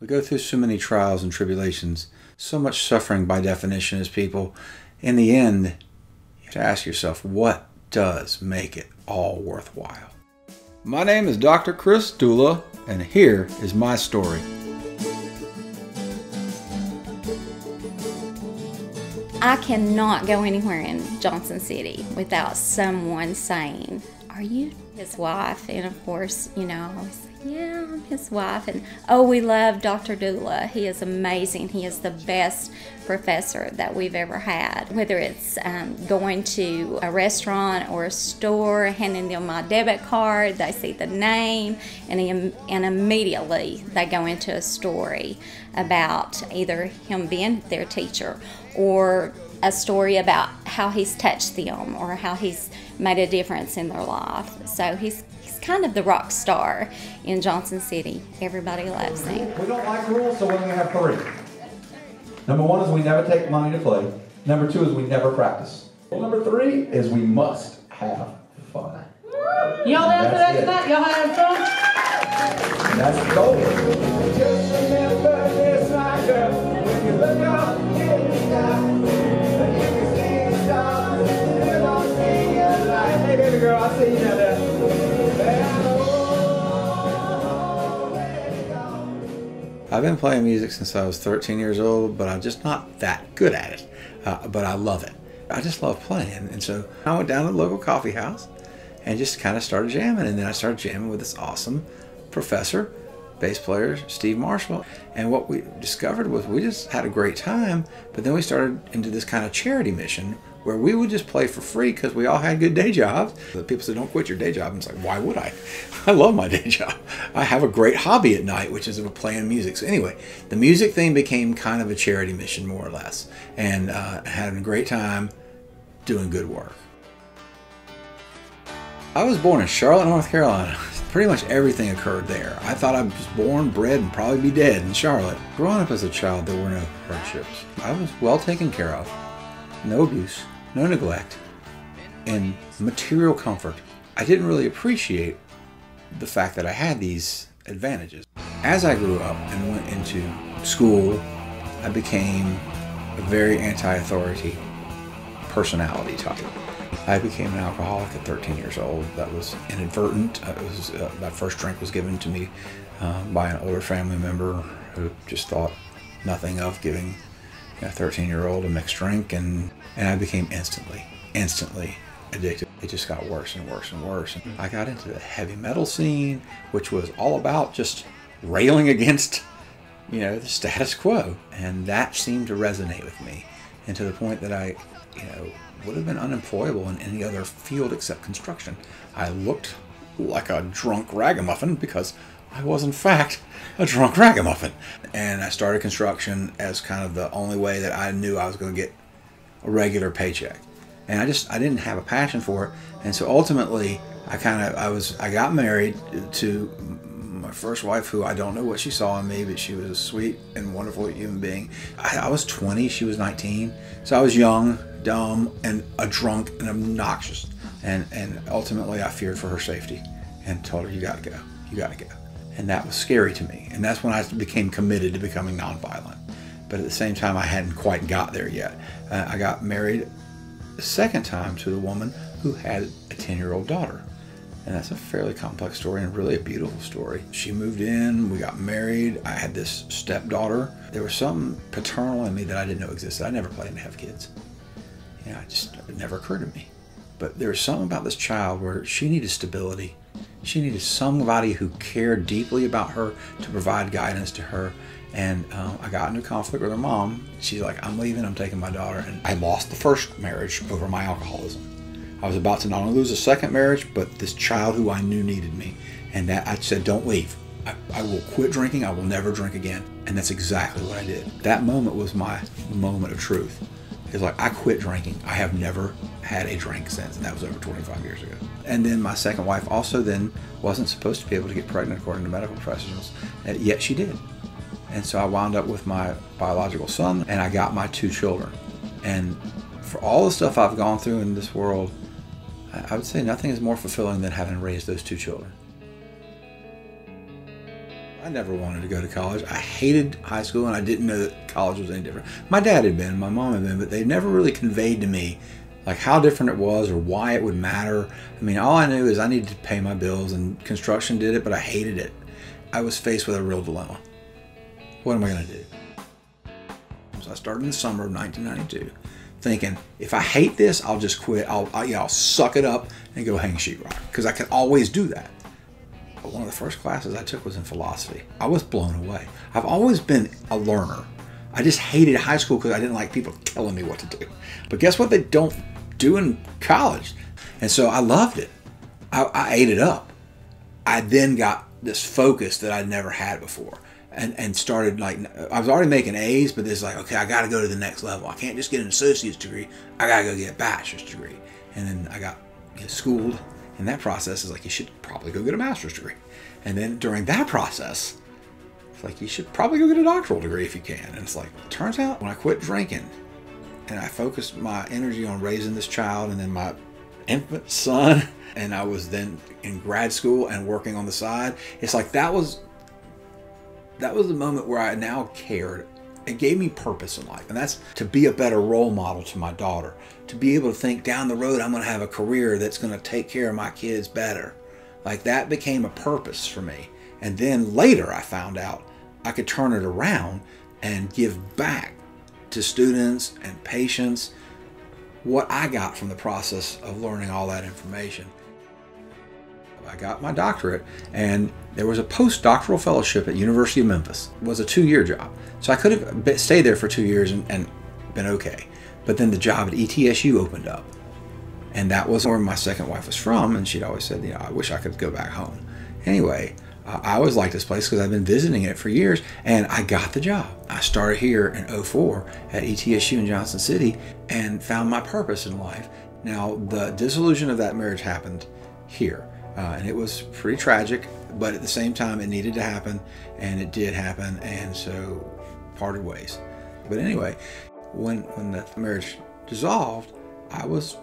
We go through so many trials and tribulations, so much suffering by definition as people. In the end, you have to ask yourself, what does make it all worthwhile? My name is Dr. Chris Dula, and here is my story. I cannot go anywhere in Johnson City without someone saying, Are you his wife? And of course, you know, I always Yeah, I'm his wife. And oh, we love Dr. Dula. He is amazing. He is the best professor that we've ever had. Whether it's um, going to a restaurant or a store, handing them my debit card, they see the name, and, he, and immediately they go into a story about either him being their teacher or a story about how he's touched them or how he's made a difference in their life. So he's he's kind of the rock star in Johnson City. Everybody loves him. We don't like rules, so we're going to have three. Number one is we never take money to play. Number two is we never practice. Well, number three is we must have fun. Y'all answer that it. tonight? Y'all having fun? And that's the goal. Just remember this, my girl. When you look up in the sky, and you can see the stars, they're gonna see your light. Hey, baby girl, I see you down there. I've been playing music since I was 13 years old, but I'm just not that good at it. Uh, but I love it. I just love playing. And so I went down to the local coffee house and just kind of started jamming. And then I started jamming with this awesome professor, bass player, Steve Marshall. And what we discovered was we just had a great time, but then we started into this kind of charity mission where we would just play for free because we all had good day jobs. The people said, "Don't quit your day job." And it's like, why would I? I love my day job. I have a great hobby at night, which is playing music. So anyway, the music thing became kind of a charity mission, more or less, and uh, having a great time doing good work. I was born in Charlotte, North Carolina. Pretty much everything occurred there. I thought I was born, bred, and probably be dead in Charlotte. Growing up as a child, there were no hardships. I was well taken care of. No abuse, no neglect, and material comfort. I didn't really appreciate the fact that I had these advantages. As I grew up and went into school, I became a very anti authority personality type. I became an alcoholic at 13 years old. That was inadvertent. It was, uh, first drink was given to me uh, by an older family member who just thought nothing of giving a 13 year old a mixed drink, and, and I became instantly, instantly addicted. It just got worse and worse and worse. And I got into the heavy metal scene, which was all about just railing against you know, the status quo. And that seemed to resonate with me. And to the point that I, you know, would have been unemployable in any other field except construction. I looked like a drunk ragamuffin because I was, in fact, a drunk ragamuffin. And I started construction as kind of the only way that I knew I was going to get a regular paycheck. And I just, I didn't have a passion for it. And so ultimately, I kind of, I was, I got married to my first wife, who I don't know what she saw in me, but she was a sweet and wonderful human being. I, I was 20, she was 19, so I was young, dumb, and a drunk and obnoxious. And and ultimately, I feared for her safety, and told her, "You got to go, you got to go." And that was scary to me. And that's when I became committed to becoming nonviolent. But at the same time, I hadn't quite got there yet. Uh, I got married a second time to the woman who had a 10 year old daughter. And that's a fairly complex story and really a beautiful story. She moved in, we got married. I had this stepdaughter. There was some paternal in me that I didn't know existed. I never planned to have kids. You know, it just never occurred to me. But there was something about this child where she needed stability. She needed somebody who cared deeply about her to provide guidance to her. And uh, I got into conflict with her mom. She's like, I'm leaving, I'm taking my daughter. And I lost the first marriage over my alcoholism. I was about to not only lose a second marriage, but this child who I knew needed me. And that I said, don't leave. I, I will quit drinking. I will never drink again. And that's exactly what I did. That moment was my moment of truth. It's like I quit drinking. I have never had a drink since, and that was over 25 years ago. And then my second wife also then wasn't supposed to be able to get pregnant according to medical professionals, yet she did. And so I wound up with my biological son, and I got my two children. And for all the stuff I've gone through in this world, I would say nothing is more fulfilling than having raised those two children. I never wanted to go to college. I hated high school and I didn't know that college was any different. My dad had been, my mom had been, but they never really conveyed to me like how different it was or why it would matter. I mean, all I knew is I needed to pay my bills and construction did it, but I hated it. I was faced with a real dilemma. What am I going to do? So I started in the summer of 1992 thinking if I hate this, I'll just quit. I'll, I, yeah, I'll suck it up and go hang sheetrock because I can always do that. But one of the first classes I took was in philosophy. I was blown away. I've always been a learner. I just hated high school because I didn't like people telling me what to do. But guess what? They don't do in college. And so I loved it. I, I ate it up. I then got this focus that I'd never had before. And, and started like I was already making A's, but it's like okay, I got to go to the next level. I can't just get an associate's degree. I got to go get a bachelor's degree. And then I got schooled in that process. Is like you should probably go get a master's degree. And then during that process, it's like you should probably go get a doctoral degree if you can. And it's like turns out when I quit drinking and I focused my energy on raising this child and then my infant son and I was then in grad school and working on the side. It's like that was that was the moment where I now cared. It gave me purpose in life, and that's to be a better role model to my daughter. To be able to think down the road, I'm going to have a career that's going to take care of my kids better. Like that became a purpose for me. And then later, I found out I could turn it around and give back to students and patients what I got from the process of learning all that information. I got my doctorate, and there was a postdoctoral fellowship at University of Memphis. It was a two-year job, so I could have stayed there for two years and, and been okay. But then the job at ETSU opened up, and that was where my second wife was from, and she'd always said, you know, I wish I could go back home. Anyway, I always liked this place because I've been visiting it for years, and I got the job. I started here in 04 at ETSU in Johnson City and found my purpose in life. Now, the dissolution of that marriage happened here. Uh, and it was pretty tragic, but at the same time, it needed to happen, and it did happen, and so parted ways. But anyway, when when the marriage dissolved, I was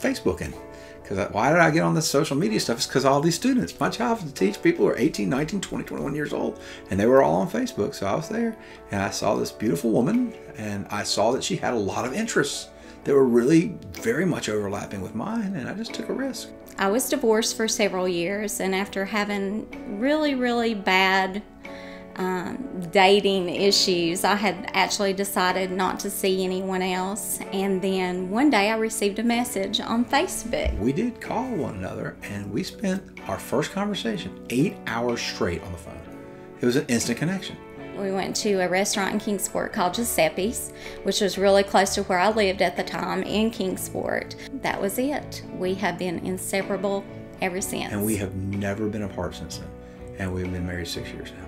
Facebooking. Because why did I get on this social media stuff? It's because all these students, my job is to teach people who are 18, 19, 20, 21 years old, and they were all on Facebook. So I was there, and I saw this beautiful woman, and I saw that she had a lot of interests that were really very much overlapping with mine, and I just took a risk. I was divorced for several years, and after having really, really bad um, dating issues, I had actually decided not to see anyone else. And then one day I received a message on Facebook. We did call one another, and we spent our first conversation eight hours straight on the phone. It was an instant connection. We went to a restaurant in Kingsport called Giuseppe's, which was really close to where I lived at the time in Kingsport. That was it. We have been inseparable ever since. And we have never been apart since then. And we've been married six years now.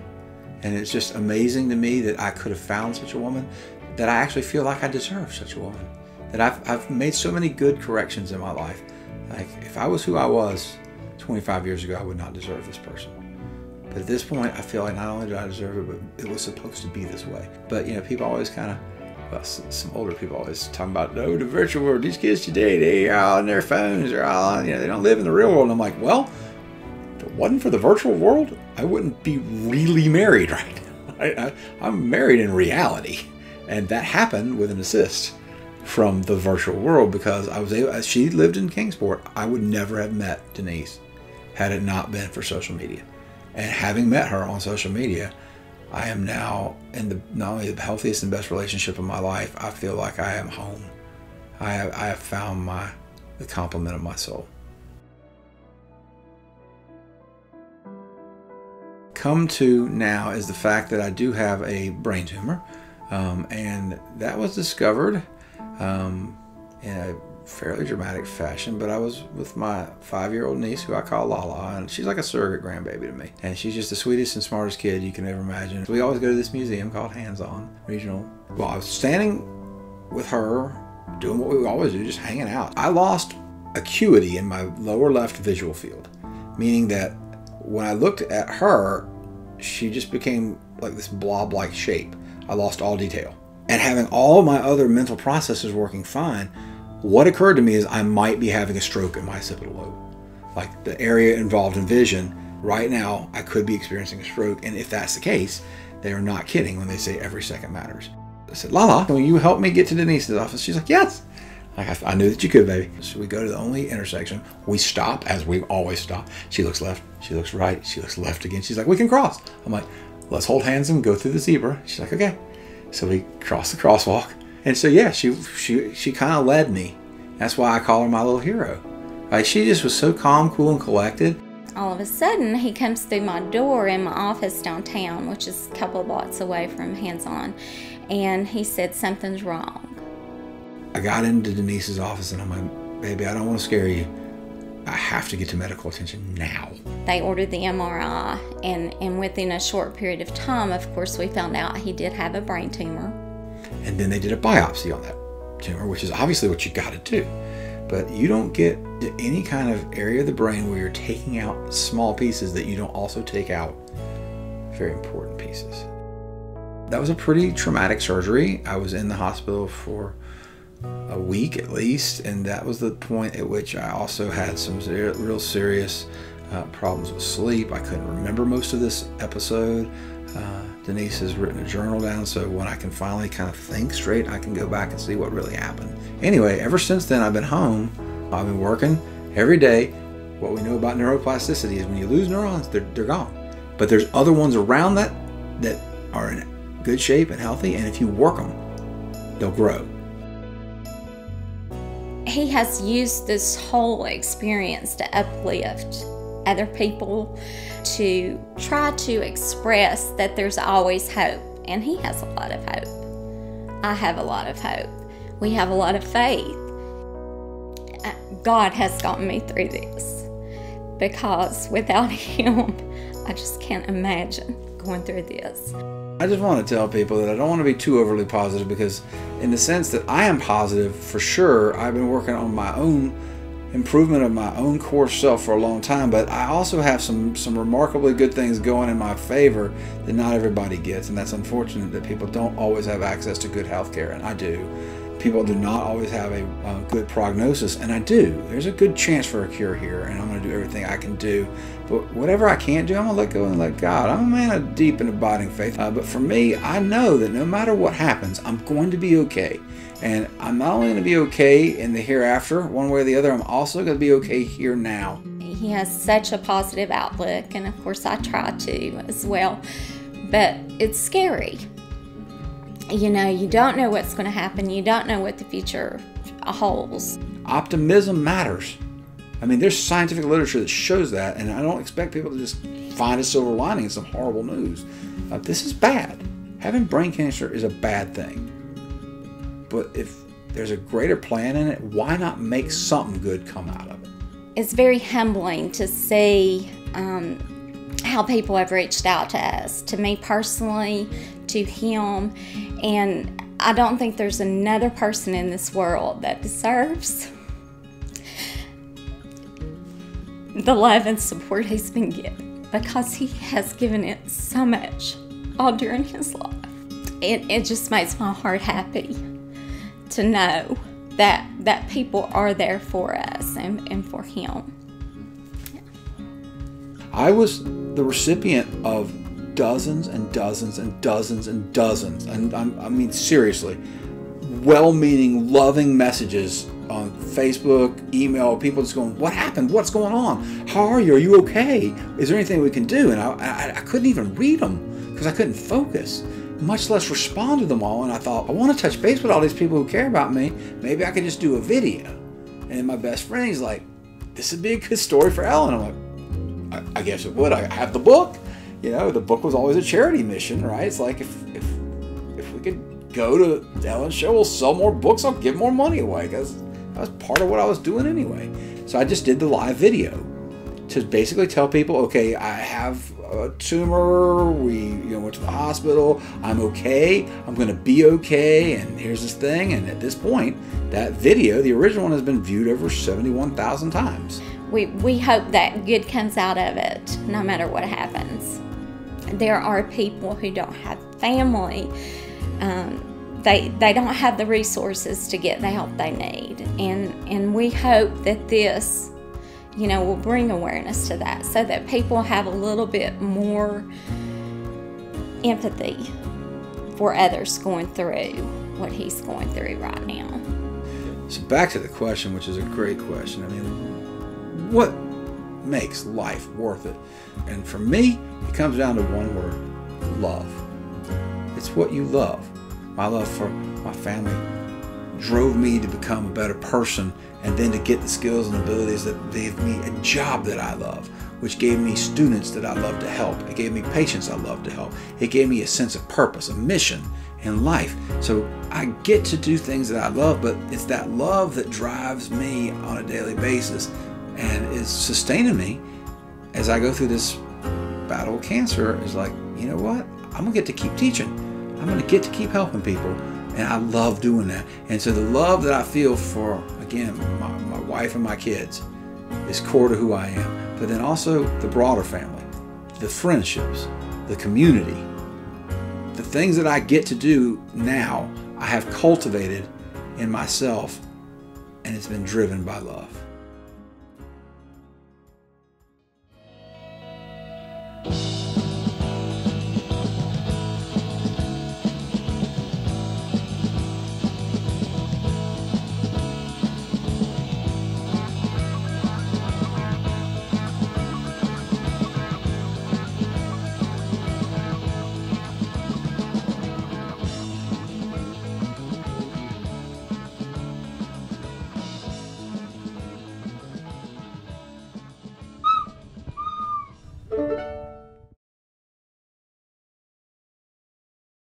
And it's just amazing to me that I could have found such a woman, that I actually feel like I deserve such a woman. That I've, I've made so many good corrections in my life. Like, if I was who I was 25 years ago, I would not deserve this person. But at this point, I feel like not only do I deserve it, but it was supposed to be this way. But you know, people always kind of, well, some older people always talking about, no, the virtual world. These kids today, they are on their phones. They're all, on, you know, they don't live in the real world. And I'm like, well, if it wasn't for the virtual world, I wouldn't be really married right now. I, I'm married in reality, and that happened with an assist from the virtual world because I was able. As she lived in Kingsport. I would never have met Denise had it not been for social media. And having met her on social media, I am now in the not only the healthiest and best relationship of my life. I feel like I am home. I have, I have found my the complement of my soul. Come to now is the fact that I do have a brain tumor, um, and that was discovered um, in a fairly dramatic fashion, but I was with my five year old niece who I call Lala, and she's like a surrogate grandbaby to me. And she's just the sweetest and smartest kid you can ever imagine. We always go to this museum called Hands On Regional. Well, I was standing with her, doing what we always do, just hanging out. I lost acuity in my lower left visual field, meaning that when I looked at her, she just became like this blob like shape. I lost all detail. And having all my other mental processes working fine, what occurred to me is I might be having a stroke in my occipital lobe. Like the area involved in vision right now I could be experiencing a stroke. And if that's the case, they are not kidding when they say every second matters. I said, Lala, will you help me get to Denise's office? She's like, yes. Like, I, I knew that you could, baby. So we go to the only intersection. We stop as we always stop. She looks left. She looks right. She looks left again. She's like, we can cross. I'm like, let's hold hands and go through the zebra. She's like, okay. So we cross the crosswalk. And so, yeah, she, she, she kind of led me. That's why I call her my little hero. Like, she just was so calm, cool, and collected. All of a sudden, he comes through my door in my office downtown, which is a couple blocks away from Hands On, and he said, Something's wrong. I got into Denise's office and I'm like, baby, I don't want to scare you. I have to get to medical attention now. They ordered the MRI, and, and within a short period of time, of course, we found out he did have a brain tumor. And then they did a biopsy on that tumor, which is obviously what you got to do. But you don't get to any kind of area of the brain where you're taking out small pieces that you don't also take out very important pieces. That was a pretty traumatic surgery. I was in the hospital for a week at least, and that was the point at which I also had some real serious uh, problems with sleep. I couldn't remember most of this episode. Uh, Denise has written a journal down, so when I can finally kind of think straight, I can go back and see what really happened. Anyway, ever since then, I've been home. I've been working every day. What we know about neuroplasticity is when you lose neurons, they're, they're gone. But there's other ones around that that are in good shape and healthy, and if you work them, they'll grow he has used this whole experience to uplift other people, to try to express that there's always hope. And he has a lot of hope. I have a lot of hope. We have a lot of faith. Uh, God has gotten me through this because without him, I just can't imagine going through this. I just want to tell people that I don't want to be too overly positive because, in the sense that I am positive for sure, I've been working on my own improvement of my own core self for a long time, but I also have some some remarkably good things going in my favor that not everybody gets, and that's unfortunate that people don't always have access to good health care, and I do. People do not always have a uh, good prognosis, and I do. There's a good chance for a cure here, and I'm going to do everything I can do. But whatever I can't do, I'm going to let go and let God. I'm a man of deep and abiding faith. Uh, but for me, I know that no matter what happens, I'm going to be okay. And I'm not only going to be okay in the hereafter, one way or the other, I'm also going to be okay here now. He has such a positive outlook, and of course, I try to as well. But it's scary. You know, you don't know what's going to happen, you don't know what the future holds. Optimism matters. I mean, there's scientific literature that shows that, and I don't expect people to just find a silver lining in some horrible news. Uh, this is bad. Having brain cancer is a bad thing. But if there's a greater plan in it, why not make something good come out of it? It's very humbling to see um, how people have reached out to us, to me personally, to him, and I don't think there's another person in this world that deserves the love and support he's been given because he has given it so much all during his life. It, it just makes my heart happy to know that that people are there for us and, and for him. I was the recipient of dozens and dozens and dozens and dozens, and I'm, I mean seriously, well-meaning, loving messages on Facebook, email, people just going, "What happened? What's going on? How are you? Are you okay? Is there anything we can do?" And I, I, I couldn't even read them because I couldn't focus, much less respond to them all. And I thought, I want to touch base with all these people who care about me. Maybe I could just do a video. And my best friend, he's like, "This would be a good story for Ellen." I'm like, I, I guess it would. I have the book. You know, the book was always a charity mission, right? It's like if if if we could go to Ellen's show, we'll sell more books. I'll give more money away because that was part of what I was doing anyway. So I just did the live video to basically tell people, okay, I have a tumor. We you know went to the hospital. I'm okay. I'm gonna be okay. And here's this thing. And at this point, that video, the original one, has been viewed over 71,000 times. We, we hope that good comes out of it no matter what happens. There are people who don't have family. Um, they, they don't have the resources to get the help they need. And, and we hope that this you know, will bring awareness to that so that people have a little bit more empathy for others going through what he's going through right now. So back to the question, which is a great question. I mean, what makes life worth it? And for me, it comes down to one word: love. It's what you love. My love for my family drove me to become a better person and then to get the skills and abilities that gave me a job that I love, which gave me students that I love to help. It gave me patients I love to help. It gave me a sense of purpose, a mission in life. So I get to do things that I love, but it's that love that drives me on a daily basis and is sustaining me as I go through this battle with cancer. Is like, you know what? I'm gonna get to keep teaching. I'm gonna get to keep helping people. And I love doing that. And so the love that I feel for, again, my, my wife and my kids is core to who I am. But then also the broader family, the friendships, the community, the things that I get to do now, I have cultivated in myself, and it's been driven by love.